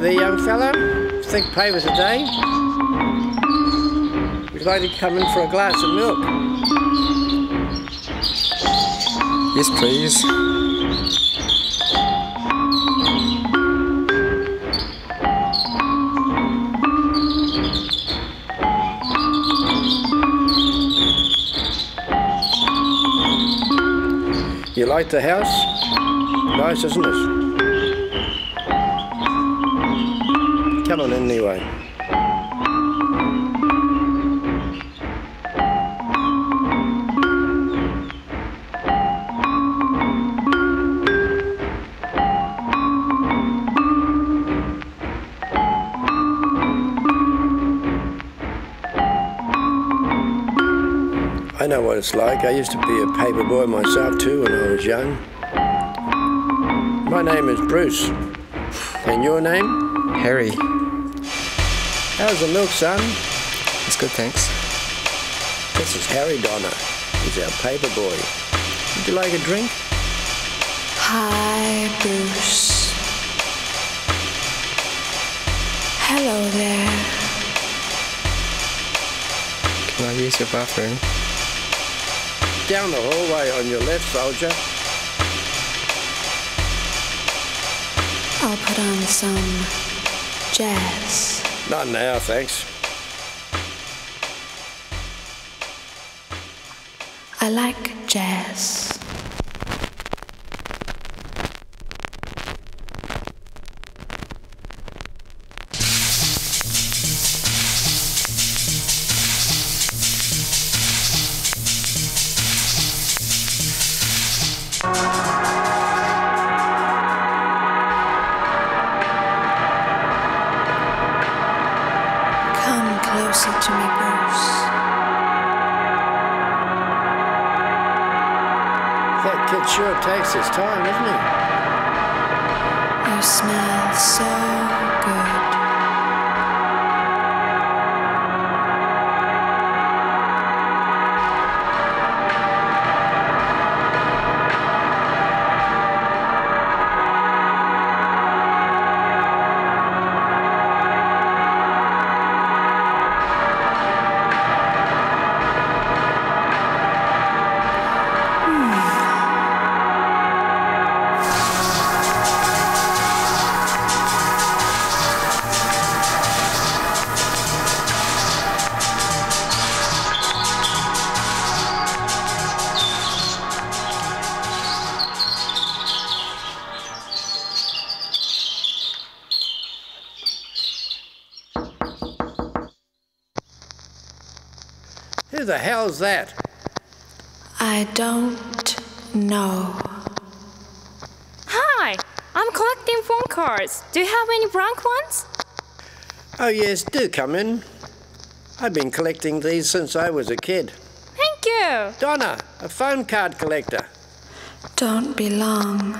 Hello there, young fellow. Think papers a day? Would you like to come in for a glass of milk? Yes, please. You like the house? Nice, isn't it? Come on in anyway. I know what it's like. I used to be a paper boy myself too when I was young. My name is Bruce. And your name? Harry. How's the milk, son? It's good, thanks. This is Harry Donner. He's our paper boy. Would you like a drink? Hi, Bruce. Hello there. Can I use your bathroom? Down the hallway on your left, soldier. I'll put on some jazz. Not now, thanks. I like jazz. Closer to me, Bruce. That kid sure takes his time, doesn't he? You smell so Who the hell's that? I don't know. Hi, I'm collecting phone cards. Do you have any blank ones? Oh, yes, do come in. I've been collecting these since I was a kid. Thank you. Donna, a phone card collector. Don't be long.